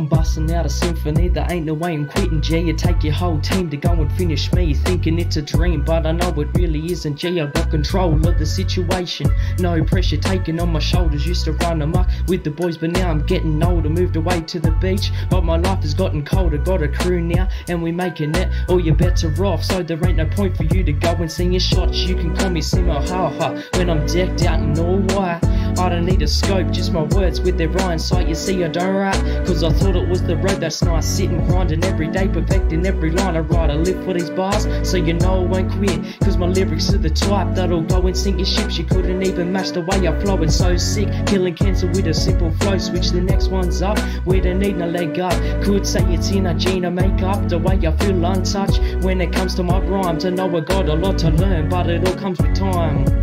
busting out a symphony. There ain't no way I'm quitting, G. You take your whole team to go and finish me. Thinking it's a dream, but I know it really isn't, G. I got control of the situation. No pressure taken on my shoulders. Used to run amok with the boys, but now I'm getting older. Moved away to the beach, but my life has gotten colder. Got a crew now, and we making it. Oh, all your bets are off, so there ain't no point for you to go and sing your shots. You can call me Simo Häyhä when I'm decked out in all white. I don't need a scope, just my words with their rhyme sight. You see, I don't rap, cause I thought it was the road that's nice. Sitting, grinding every day, perfecting every line I write. I live for these bars, so you know I won't quit. Cause my lyrics are the type that'll go and sink your ships. You couldn't even match the way I flow, it's so sick. Killing cancer with a simple flow, switch the next one's up. We don't need no leg up. Could say it's in a gene of makeup, the way I feel untouched. When it comes to my rhymes, I know I got a lot to learn, but it all comes with time.